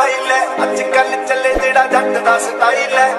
Mobile ਐ ਅੱਜ ਕੱਲ ਚੱਲੇ ਜਿਹੜਾ ਜੱਟ ਦਾ ਸਟਾਈਲ ਐ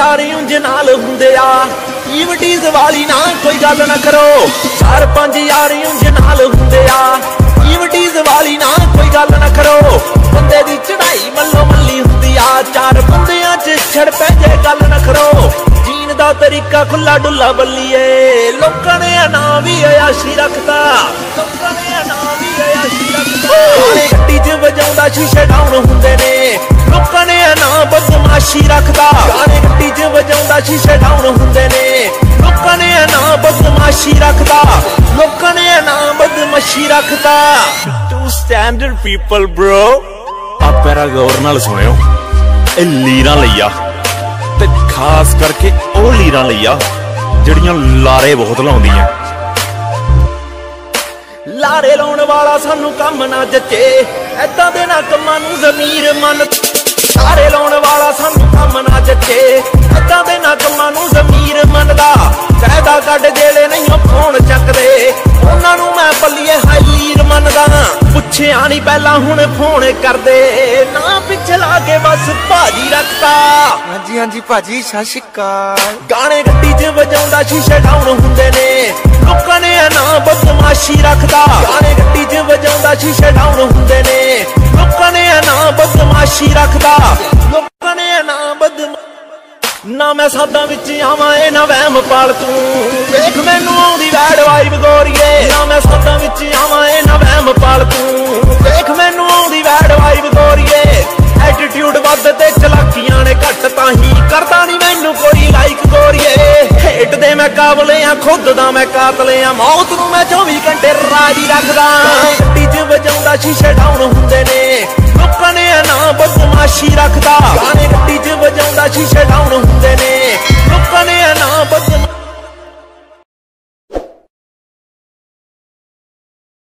ਯਾਰ ਉਂਝ ਨਾਲ ਹੁੰਦੇ ਆ। ਈਵਟੀਜ਼ ਵਾਲੀ ਨਾ ਕੋਈ ਗੱਲ ਨਾ ਕਰੋ। ਹਰ ਪੰਜ ਯਾਰ ਉਂਝ ਨਾਲ ਹੁੰਦੇ ਆ। ਈਵਟੀਜ਼ ਵਾਲੀ ਨਾ ਕੋਈ ਗੱਲ ਨਾ ਕਰੋ। ਬੰਦੇ ਦੀ ਚੜਾਈ ਮੱਲੋ ਮੱਲੀ ਹੁੰਦੀ ਆ। ਚਾਰ ਬੰਦਿਆਂ 'ਚ ਛੜ ਪੈ ਜੇ ਗੱਲ ਨਾ ਕਰੋ। ਜੀਣ ਦਾ ਤਰੀਕਾ ਖੁੱਲਾ ਡੁੱਲਾ ਬੱਲੀਏ। ਲੋਕਾਂ ਨੇ ਆ ਵੀ ਆਯਾਸ਼ੀ ਰੱਖਤਾ। ਲੋਕਾਂ ਨੇ ਨਾ ਵੀ ਆਯਾਸ਼ੀ ਰੱਖਤਾ। ਗੱਡੀ 'ਚ ਵਜਾਉਂਦਾ ਸ਼ੀਸ਼ੇ ਡਾਊਨ ਹੁੰਦੇ ਨੇ। ਲੋਕਾਂ ਨੇ ਆ ਨਾਂ ਬਦਮਾਸ਼ੀ ਰੱਖਦਾ। ਗਾਣੇ ਗੱਡੀ 'ਚ ਵਜਾਉਂਦਾ ਸ਼ੀਸ਼ੇ ਡਾਊਨ ਹੁੰਦੇ ਨੇ। ਲੋਕਾਂ ਨੇ ਨਾਂ ਬਦਮਾਸ਼ੀ ਰੱਖਦਾ। ਲੋਕਾਂ ਨੇ ਨਾਂ ਬਦਮਾਸ਼ੀ ਰੱਖਦਾ। ਟੂ ਸਟੈਂਡਰਡ ਪੀਪਲ ਬ੍ਰੋ ਆ ਪੈਰਾ ਗੌਰ ਨਾਲ ਸੁਣਿਓ। ਇਹ ਲੀਰਾਂ ਲਈ ਆ ਤੇ ਖਾਸ ਕਰਕੇ ਉਹ ਲੀਰਾਂ ਲਈ ਆ ਜਿਹੜੀਆਂ ਲਾਰੇ ਬਹੁਤ ਲਾਉਂਦੀਆਂ। ਲਾਰੇ ਲਾਉਣ ਵਾਲਾ ਸਾਨੂੰ ਕੰਮ ਨਾ ਜੱਚੇ। ਐਦਾਂ ਦੇ ਨਾ ਕੰਮਾਂ ਨੂੰ ਜ਼ਮੀਰ ਮੰਨ ਲਾਰੇ ਲਾਉਣ ਵਾਲਾ ਸਾਨੂੰ ਕੰਮ ਨਾ ਜੱਚੇ। ਐਦਾਂ ਦੇ ਨਾ ਕੰਮਾਂ ਨੂੰ ਜ਼ਮੀਰ ਮੰਨਦਾ। ਕਾਇਦਾ ਕੱਢ ਜਿਹੜੇ ਨਹੀਂ ਉਹ ਫੋਨ ਚੱਕਦੇ। ਉਹਨਾਂ ਨੂੰ ਮੈਂ ਬੱਲੀਏ ਹਾਈਲੀਰ ਮੰਨਦਾ। ਪੁੱਛਿਆ ਨਹੀਂ ਪਹਿਲਾਂ ਹੁਣ ਫੋਨ ਕਰਦੇ। ਨਾ ਪਿੱਛੇ ਲਾ ਕੇ ਬਸ ਭਾਜੀ ਰੱਖਤਾ। ਹਾਂਜੀ ਹਾਂਜੀ ਭਾਜੀ ਸਤਿ ਸ਼੍ਰੀ ਅਕਾਲ। ਗਾਣੇ ਗੱਡੀ 'ਚ ਵਜਾਉਂਦਾ ਸ਼ੀਸ਼ੇ ਡਾਊਨ ਹੁੰਦੇ ਨੇ। ਲੋਕਾਂ ਨੇ ਨਾ ਬਦਮਾਸ਼ੀ ਰੱਖਦਾ। ਗਾਣੇ ਗੱਡੀ 'ਚ ਵਜਾਉਂਦਾ ਸ਼ੀਸ਼ੇ ਡਾਊਨ ਹੁੰਦੇ ਨਾ। ਬਦਮਾਸ਼ੀ ਰੱਖਦਾ। ਲੋਕਾਂ ਨੇ ਨਾ ਬਦਮ ਨਾ ਮੈਂ ਸਾਦਾਂ ਵਿੱਚ ਆਵਾਂ, ਇਹ ਨਾ ਵਹਿਮ ਪਾਲ ਤੂੰ। ਵੇਖ ਮੈਨੂੰ ਆਉਂਦੀ ਵੈੜ ਵਾਈਬ ਗੋਰੀਏ। ਨਾ ਮੈਂ ਸਾਦਾਂ ਵਿੱਚ ਆਵਾਂ, ਇਹ ਨਾ ਵਹਿਮ ਪਾਲ ਤੂੰ। ਵੇਖ ਮੈਨੂੰ ਆਉਂਦੀ ਵੈੜ ਵਾਈਬ ਗੋਰੀਏ। ਐਟੀਟਿਊਡ ਵੱਧ ਤੇ ਚਲਾਕੀਆਂ ਨੇ ਘੱਟ, ਤਾਂ ਹੀ ਕਰਦਾ ਨਹੀਂ ਮੈਨੂੰ ਕੋਈ ਲਾਈਕ ਗੋਰੀਏ। ਹੇਟ ਦੇ ਮੈਂ ਕਾਬਲੇ ਆ, ਖੁਦ ਦਾ ਮੈਂ ਕਾਤਲ ਆ। ਮੌਤ ਨੂੰ ਮੈਂ 24 ਘੰਟੇ ਰਾਜੀ ਰੱਖਦਾ। ਗੱਡੀ 'ਚ ਵਜਾਉਂਦਾ ਸ਼ੀਸ਼ੇ ਡਾਊਨ ਹੁੰਦੇ ਨੇ। ਲੋਕਾਂ ਨੇ ਬਦਮਾਸ਼ੀ ਰੱਖਦਾ। ਗਾਣੇ ਗੱਡੀ 'ਚ ਵਜਾਉਂਦਾ ਸ਼ੀਸ਼ੇ ਡਾਊਨ